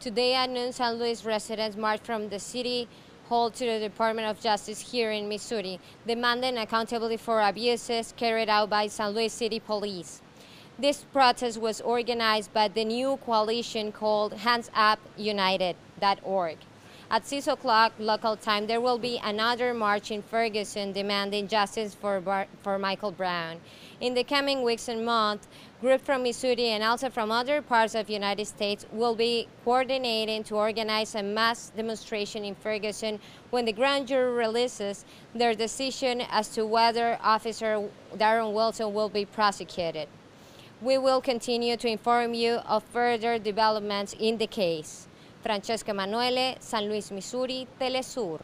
Today at noon, St. Louis residents marched from the city hall to the Department of Justice here in Missouri, demanding accountability for abuses carried out by St. Louis City Police. This protest was organized by the new coalition called HandsUpUnited.org. At 6 o'clock local time, there will be another march in Ferguson demanding justice for, Bar for Michael Brown. In the coming weeks and months, groups from Missouri and also from other parts of the United States will be coordinating to organize a mass demonstration in Ferguson when the grand jury releases their decision as to whether Officer Darren Wilson will be prosecuted. We will continue to inform you of further developments in the case. Francesca Emanuele, San Luis, Missouri, Telesur.